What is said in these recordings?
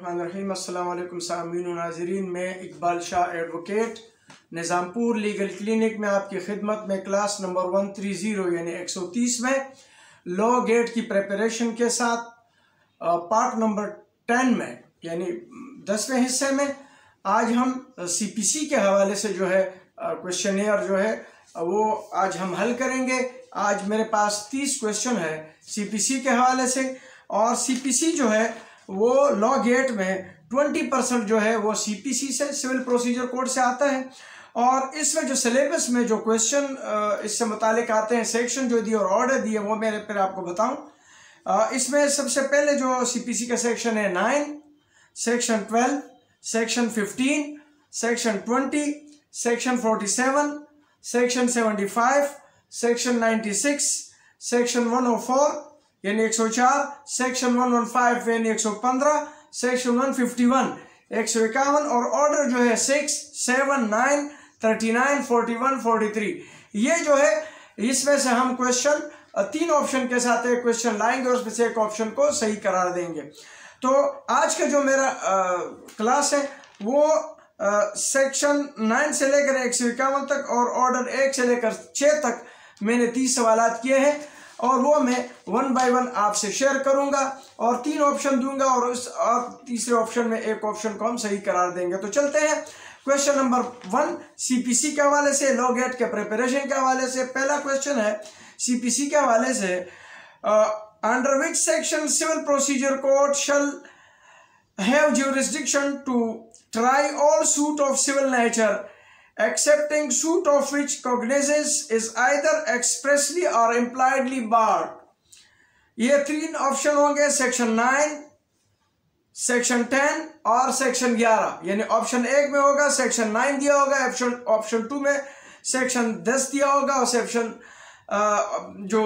अल्लाम सामीन नाजरीन। मैं Iqbal Shah advocate Nizampur legal clinic में आपकी खिदमत में class number one three zero यानी एक सौ तीस में। लॉ गेट की प्रिपरेशन के साथ पार्ट नंबर टेन में, यानी दसवें हिस्से में, आज हम सीपीसी के हवाले से जो है क्वेश्चन जो है वो आज हम हल करेंगे। आज मेरे पास तीस क्वेश्चन है सीपीसी के हवाले से और सीपीसी जो है वो लॉ गेट में ट्वेंटी परसेंट जो है वो सीपीसी से सिविल प्रोसीजर कोड से आता है। और इसमें जो सिलेबस में जो क्वेश्चन इससे मुतालिक आते हैं सेक्शन जो दिए और ऑर्डर दिए वो मेरे फिर आपको बताऊँ। इसमें सबसे पहले जो सीपीसी का सेक्शन है nine section twelve section fifteen section twenty section forty seven section seventy five section ninety six section one O four यानी 104 सेक्शन 115 यानी 115 सेक्शन 151 एक सौ इक्यावन और ऑर्डर जो है six seven nine thirty nine forty one forty three ये जो है इसमें से हम क्वेश्चन तीन ऑप्शन के साथ एक क्वेश्चन लाएँगे और उसमें से एक ऑप्शन को सही करार देंगे। तो आज का जो मेरा आ, क्लास है वो सेक्शन नाइन से लेकर एक सौ इक्यावन तक और ऑर्डर एक से लेकर छः तक मैंने तीस सवाल किए हैं। और वो मैं वन बाय वन आपसे शेयर करूँगा और तीन ऑप्शन दूँगा और उस, और तीसरे ऑप्शन में एक ऑप्शन को हम सही करार देंगे। तो चलते हैं। क्वेश्चन नंबर वन सीपीसी के हवाले से लॉ गेट के प्रिपरेशन के हवाले से। पहला क्वेश्चन है सीपीसी के हवाले से under which section civil procedure court shall have to try all suit of civil nature accepting suit of which cognizance is either expressly or impliedly barred. ये तीन ऑप्शन होंगे सेक्शन नाइन सेक्शन टेन और section ग्यारह। यानी option एक में होगा section nine दिया होगा ऑप्शन ऑप्शन टू में सेक्शन दस दिया होगा और सेक्शन जो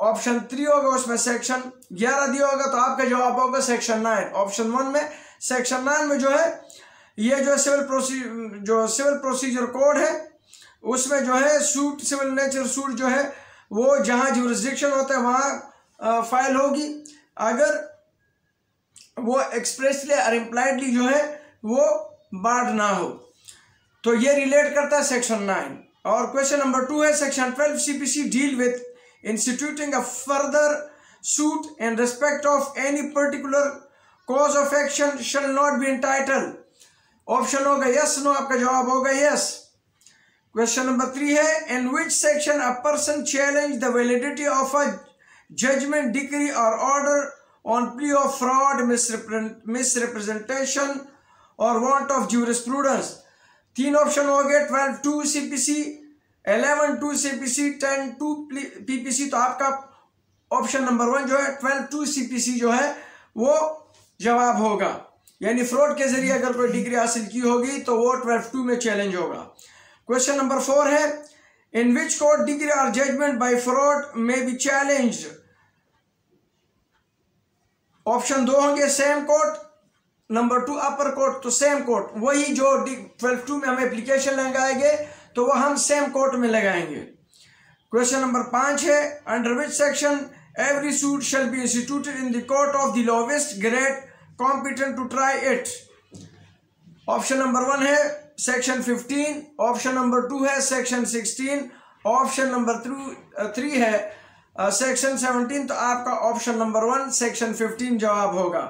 ऑप्शन थ्री होगा, उसमें सेक्शन ग्यारह दिया होगा तो आपका जवाब होगा सेक्शन नाइन ऑप्शन वन में सेक्शन नाइन में जो है ये जो सिविल प्रोसी, जो सिविल प्रोसीजर कोड है, उसमें जो है सूट सिविल नेचर सूट जो है, वो जहाँ जुरिस्डिक्शन होता है, वहाँ फ़ाइल होगी। अगर वो एक्सप्रेसली और इम्प्लाइडली जो है, वो बाढ़ ना हो। तो ये रिलेट करता है सेक्शन नाइन और क्वेश्चन नंबर टू है section twelve CPC deal with instituting a further suit in respect of any particular cause of action shall not be entitle option होगा यस नो आपका जवाब होगा यस क्वेश्चन नंबर थ्री है in which section a person challenge the validity of a judgement decree और order on plea of fraud misrepresentation और want of jurisprudence तीन option हो गए twelve two CPC eleven two CPC ten two PPC तो आपका option number one जो है twelve two CPC जो है, वो जवाब होगा। यानी फ्रॉड के ज़रिए अगर कोई डिग्री हासिल की होगी तो वो ट्वेल्व टू में चैलेंज होगा। क्वेश्चन नंबर फोर है, इन विच कोर्ट डिग्री और जजमेंट बाय फ्रॉड में बी चैलेंज? ऑप्शन दो होंगे same court, number two upper court तो सेम कोर्ट। वही जो ट्वेल्व टू में हम एप्लीकेशन लगाएँगे तो वह हम सेम कोर्ट में लगाएँगे। क्वेश्चन नंबर पाँच है, under which section every suit shall be instituted in the court of the lowest grade competent to try it option number one है सेक्शन 15 ऑप्शन नंबर टू है सेक्शन 16 ऑप्शन नंबर थ्री है section uh, 17 तो आपका option number one section 15 जवाब होगा।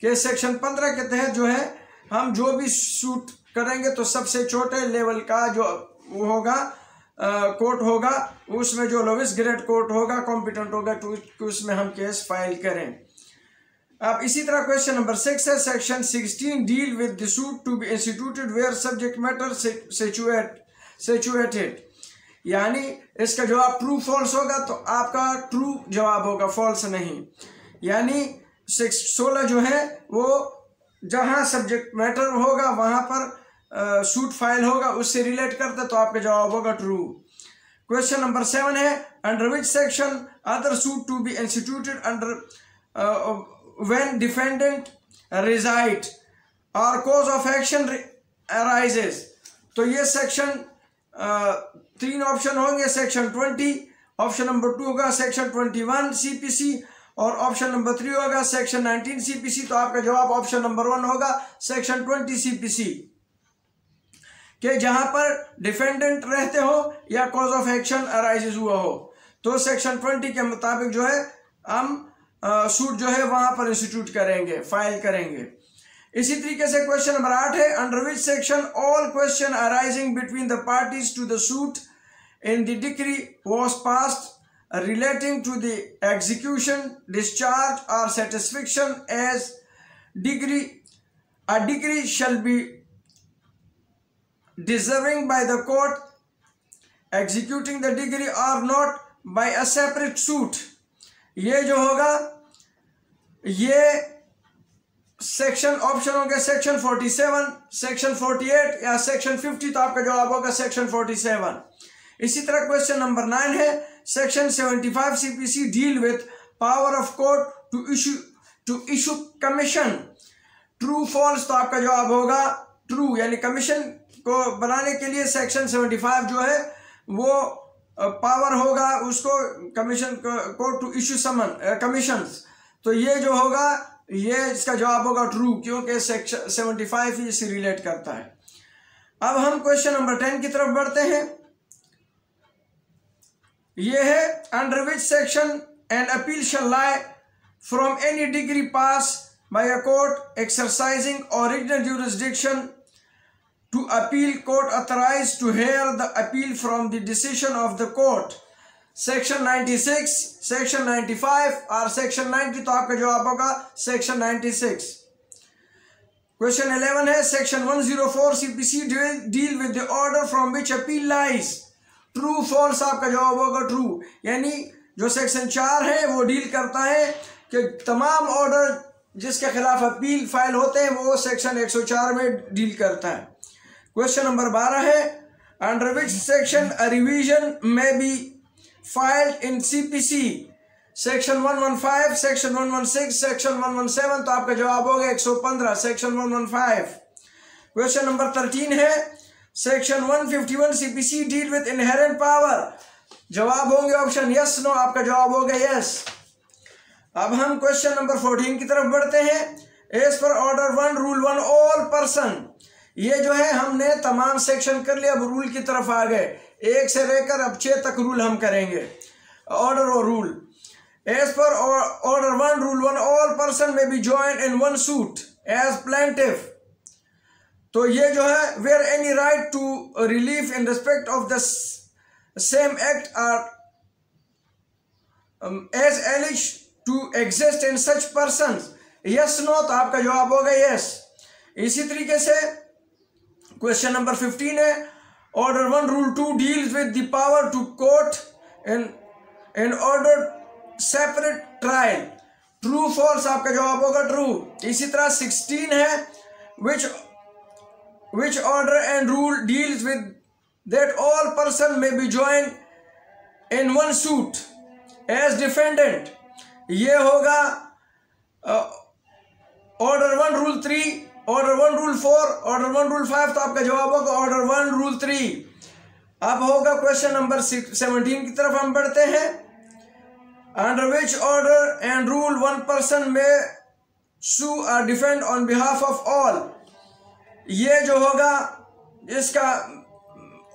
कि section 15 के तहत जो है हम जो भी शूट करेंगे तो सबसे छोटे लेवल का जो वो होगा कोर्ट uh, होगा उसमें जो लोवेस्ट ग्रेड कोर्ट होगा कॉम्पिटेंट होगा तो उसमें हम केस फ़ाइल करें। अब इसी तरह क्वेश्चन नंबर सिक्स है। Section sixteen deal with the suit to be instituted where subject matter situate situated यानी इसका जवाब ट्रू फॉल्स होगा तो आपका ट्रू जवाब होगा फॉल्स नहीं। यानी सिक्स सोलह जो है, वो जहाँ सब्जेक्ट मैटर होगा, वहाँ पर सूट फ़ाइल होगा, उससे रिलेट करते तो आपका जवाब होगा ट्रू क्वेश्चन नंबर सेवन है। Under which section other suit to be instituted under when defendant reside or cause of action arises. तो ये सेक्शन तीन ऑप्शन होंगे। Section twenty option number two होगा। Section twenty one C P C और option number three होगा। Section 19 CPC तो आपका जवाब ऑप्शन नंबर वन होगा। सेक्शन 20 सीपीसी के जहाँ पर डिफेंडेंट रहते हो या कॉज ऑफ़ एक्शन अराइजेज हुआ हो। तो सेक्शन 20 के मुताबिक जो है, हम सूट जो है वहाँ पर इंस्टीट्यूट करेंगे फ़ाइल करेंगे। इसी तरीके से क्वेश्चन नंबर आठ है under which section all question arising between the parties to the suit in the decree was pass relating to the execution discharge और satisfaction as decree a decree shall be deserving by the court executing the decree or not by a separate suit ये जो होगा ये section option होंगे section 47 section 48 या section 50 तो आपका जवाब होगा सेक्शन 47 इसी तरह क्वेश्चन नंबर नाइन है। Section 75 CPC deal with power of court to issue to issue commission true false तो आपका जवाब होगा ट्रू यानी कमीशन को बनाने के लिए सेक्शन 75 जो है, वो पावर होगा उसको commission court to issue summon commission तो ये जो होगा, ये इसका जवाब होगा ट्रू क्योंकि सेक्शन सेवेंटी फाइव ही इसे रिलेट करता है। अब हम क्वेश्चन नंबर टेन की तरफ़ बढ़ते हैं। ये है under which section an appeal shall lie from any decree pass by a court exercising original jurisdiction to appeal court authorized to hear the appeal from the decision of the court. Section 96 section 95 और section 90 तो आपका जवाब होगा section 96 question 11 है section 104 CPC deal with the order from which appeal lies true false आपका जवाब होगा true यानी जो सेक्शन चार है, वो डील करता है कि तमाम ऑर्डर जिसके खिलाफ अपील फ़ाइल होते हैं, वो सेक्शन 104 में डील करता है. क्वेश्चन नंबर बारह है under which section revision may be filed in CPC section 115 section 116 section 117 तो आपका जवाब होगा 115 सेक्शन 115 क्वेश्चन नंबर 13 है section 151 CPC deal with inherent power जवाब होंगे ऑप्शन यस नो आपका जवाब होगा यस अब हम क्वेश्चन नंबर 14 की तरफ़ बढ़ते हैं। As per order one rule one all person ये जो है, हमने तमाम सेक्शन कर लिया, अब रूल की तरफ़ आ गए। एक से लेकर अब छः तक रूल हम करेंगे। ऑर्डर और rule as per order one rule one all person may be join in one suit as plaintiff तो ये जो है where any right to relief in respect of the same act are as alleged to exist in such person yes no तो आपका जवाब होगा yes इसी तरीके से क्वेश्चन नंबर फिफ्टीन है order one rule two deals with the power to court in in order separate trial true false आपका जवाब होगा ट्रू इसी तरह सिक्सटीन है which which order and rule deals with that all person may be join in one suit as defendant ये होगा order one rule three order one rule four order one rule five तो आपका जवाब होगा order one rule three अब होगा question number seventeen की तरफ़ हम बढ़ते हैं। Under which order and rule one person may sue or defend on behalf of all ये जो होगा, इसका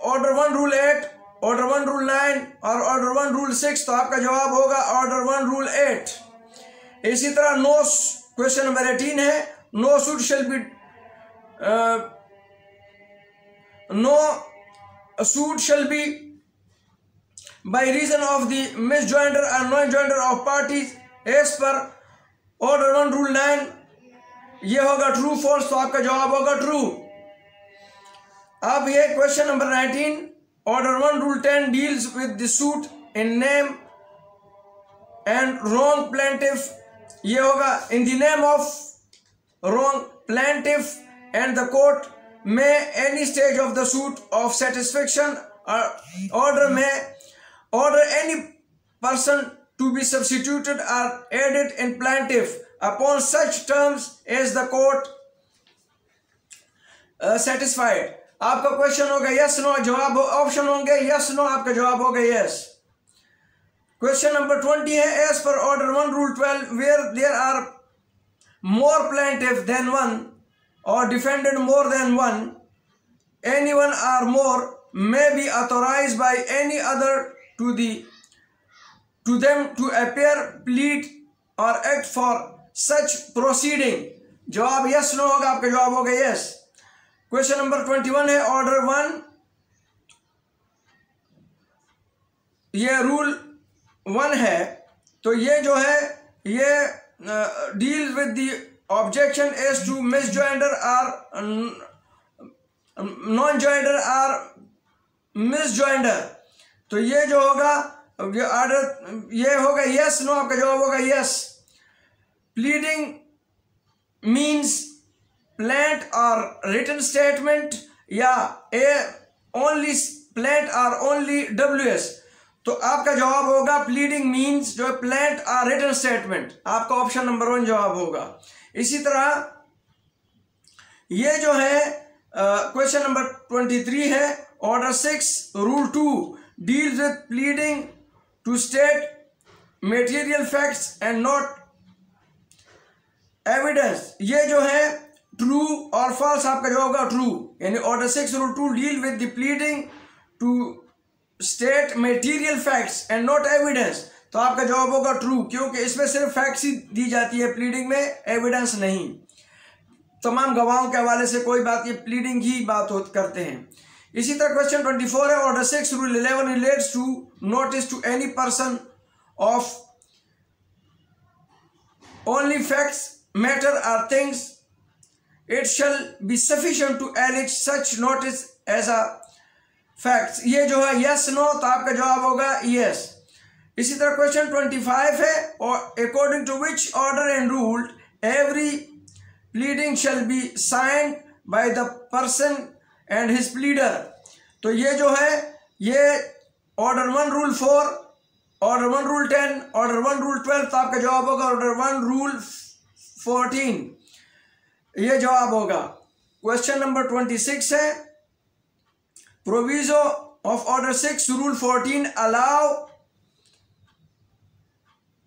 order one rule eight order one rule nine और ऑर्डर वन रूल सिक्स तो आपका जवाब होगा ऑर्डर वन रूल एट इसी तरह नो क्वेश्चन नंबर एटीन है। No suit shall be uh, no suit shall be by reason of the misjoinder or non-joinder of parties as per order one rule nine ये होगा true false तो आपका जवाब होगा true अब ये question number nineteen order one rule ten deals with the suit in name and wrong plaintiff ये होगा in the name of wrong plaintiff and the court may any stage of the suit of satisfaction or order may order any person to be substituted or added in plaintiff upon such terms as the court uh, satisfied आपका question होगा yes no जवाब option होंगे yes no आपका जवाब होगा yes question number twenty है as per order one rule twelve where there are more plaintiff than one और defendant more than one any one or more may be authorized by any other to the, to them to appear, plead, or act for such proceeding. जवाब yes no होगा, आपका जवाब होगा yes question number twenty one है order one ये rule one है तो ये जो है, ये the objection as to misjoinder or non joinder or misjoinder तो ये जो होगा, ये ऑर्डर ये होगा यस नो आपका जवाब होगा यस प्लीडिंग मींस प्लेंट और रिटर्न स्टेटमेंट या ए ओनली प्लेंट और ओनली डब्ल्यू एस तो आपका जवाब होगा प्लीडिंग मींस जो है प्लेंट और रिटर्न स्टेटमेंट आपका ऑप्शन नंबर वन जवाब होगा। इसी तरह ये जो है क्वेश्चन नंबर ट्वेंटी थ्री है। Order 6, Rule 2 deals with pleading to state material facts and not evidence ये जो है ट्रू और फॉल्स आपका जो होगा ट्रू यानी order six rule two deal with the pleading to state material facts and not evidence तो आपका जवाब होगा ट्रू क्योंकि इसमें सिर्फ़ फैक्ट्स ही दी जाती है प्लीडिंग में एविडेंस नहीं। तमाम गवाहों के हवाले से कोई बात ये प्लीडिंग ही बात हो, करते हैं। इसी तरह क्वेश्चन ट्वेंटी फोर है order six rule eleven relates to notice to any person of only facts matter or things it shall be sufficient to allege such notice as a facts ये जो है यस नो तो आपका जवाब होगा yes इसी तरह क्वेश्चन ट्वेंटी फाइव है, और according to which order and rule every pleading shall be signed by the person and his pleader तो ये जो है, ये order one rule four order one rule ten order one rule twelve तो आपका जवाब होगा ऑर्डर वन रूल फोर्टीन ये जवाब होगा. क्वेश्चन नंबर ट्वेंटी सिक्स है proviso of order six rule fourteen allow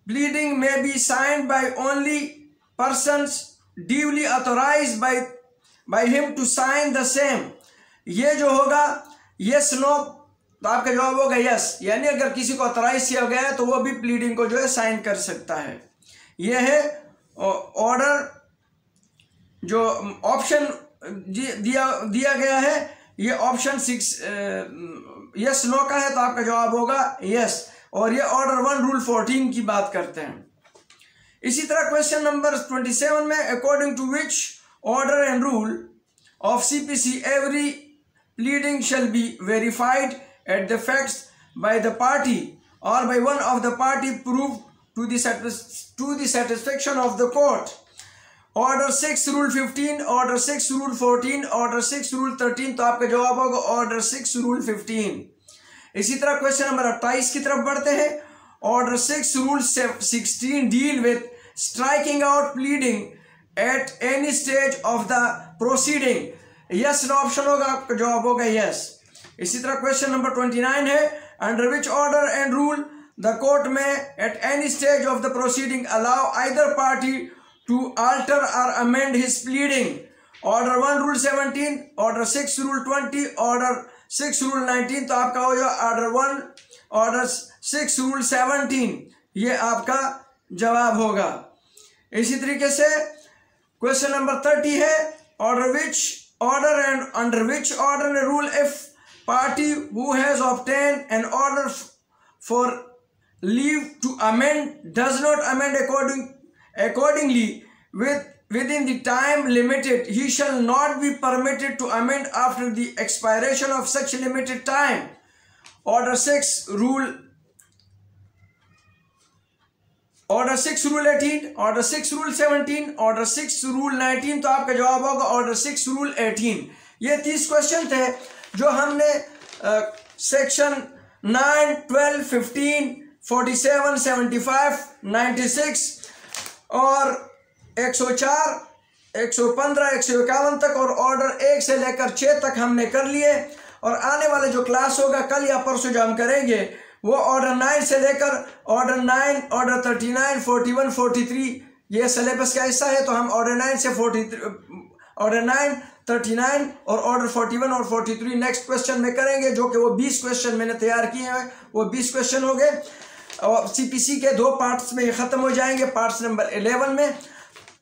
pleading may be signed by only person duly authorise by by him to sign the same ये जो होगा yes no तो आपका जवाब होगा यस यानी अगर किसी को ऑथराइज किया गया है तो वो भी प्लीडिंग को जो है साइन कर सकता है। ये है ऑर्डर जो ऑप्शन दिया दिया गया है ये ऑप्शन सिक्स यस नो का है तो आपका जवाब होगा यस और ये ऑर्डर वन रूल फोर्टीन की बात करते हैं। इसी तरह क्वेश्चन नंबर ट्वेंटी सेवन में according to which order and rule of C P C every pleading shall be verified at the facts by the party और by one of the party prove to the satisfaction of the court order six rule fifteen order six rule fourteen order six rule thirteen तो आपका जवाब होगा order six rule fifteen इसी तरह question number अट्ठाईस की तरफ़ बढ़ते हैं। Order six rule sixteen deal with striking out pleading at any stage of the proceeding yes option होगा, आपका जवाब होगा यस इसी तरह क्वेश्चन नंबर ट्वेंटी नाइन है। Under which order and rule the court may at any stage of the proceeding allow either party to alter or amend his pleading order one rule seventeen order six rule twenty order six rule nineteen तो आपका हो जाए order one order six rule seventeen ये आपका जवाब होगा। इसी तरीके से क्वेश्चन नंबर थर्टी है। Order which order and under which order and rule if party who has obtained an order for leave to amend does not amend according accordingly, with, within the time limited, he shall not be permitted to amend after the expiration of such limited time. Order 6 rule order six rule eighteen order six rule seventeen order six rule nineteen तो आपका जवाब होगा order six rule eighteen ये तीस question थे जो हमने section nine twelve fifteen forty seven seventy five ninety six और एक सौ चार, एक सौ पंद्रह, एक सौ इक्यावन तक और ऑर्डर एक से लेकर छः तक हमने कर लिए। और आने वाले जो क्लास होगा, कल या परसों जो हम करेंगे, वो ऑर्डर नाइन से लेकर order nine order thirty nine forty one forty three ये सिलेबस का हिस्सा है तो हम ऑर्डर नाइन से forty three order nine thirty nine और ऑर्डर फोर्टी वन और फोर्टी थ्री नेक्स्ट क्वेश्चन में करेंगे, जो कि वो बीस क्वेश्चन मैंने तैयार किए हैं, वो बीस क्वेश्चन हो गए। और सीपीसी के दो पार्ट्स में ख़त्म हो जाएँगे। पार्ट्स नंबर एलेवन में,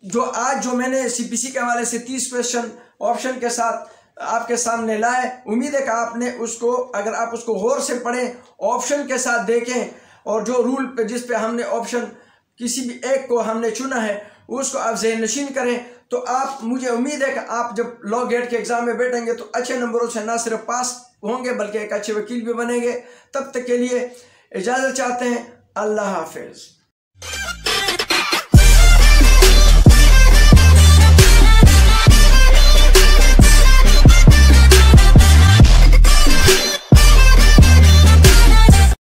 जो आज जो मैंने सीपीसी के हवाले से तीस क्वेश्चन ऑप्शन के साथ आपके सामने लाए, उम्मीद है कि आपने उसको, अगर आप उसको गौर से पढ़ें ऑप्शन के साथ देखें और जो रूल पे, जिस पे हमने ऑप्शन किसी भी एक को हमने चुना है, उसको आप जहन नशीन करें। तो आप, मुझे उम्मीद है कि आप जब लॉ गेट के एग्ज़ाम में बैठेंगे तो अच्छे नंबरों से ना सिर्फ़ पास होंगे, बल्कि एक अच्छे वकील भी बनेंगे। तब तक के लिए इजाज़त चाहते हैं। अल्लाह हाफिज़।